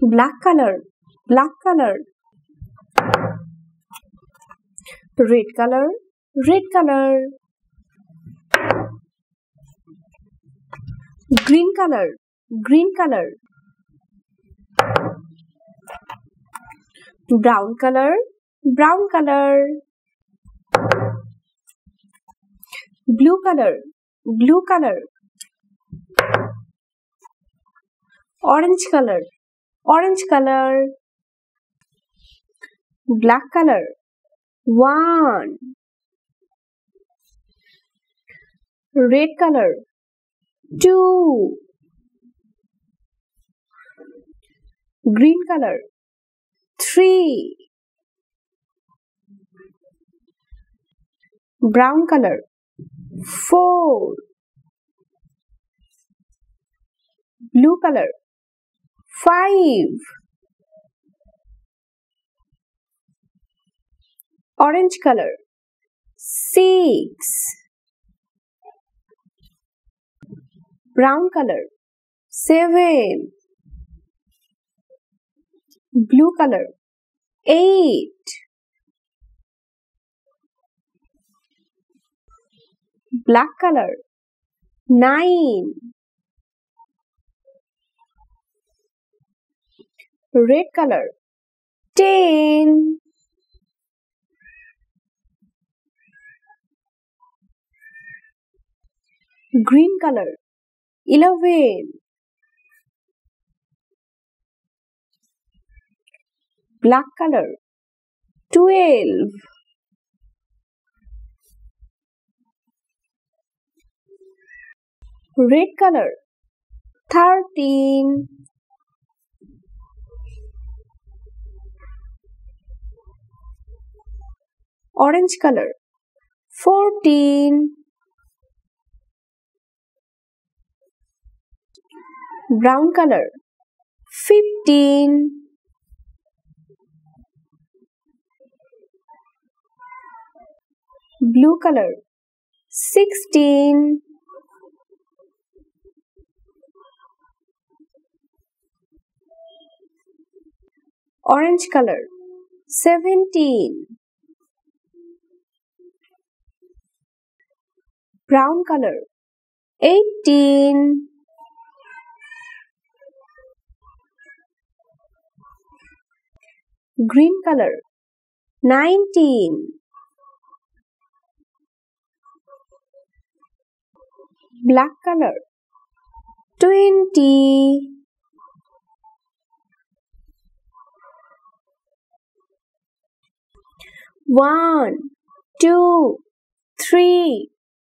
black color black color. Red color red color. Green color green color. Brown color brown color. Blue color blue color orange color. Orange color. Black color. One. Red color. Two. Green color. Three. Brown color. Four blue color. Five. Orange color. Six. Brown color. Seven. Blue color. Eight. Black color. Nine red color. Ten green color. Eleven. Black color. Twelve. Red color. Thirteen orange color. 14 brown color. 15 blue color. 16 orange color. 17 brown color. 18 green color. 19 black color. 20 one two three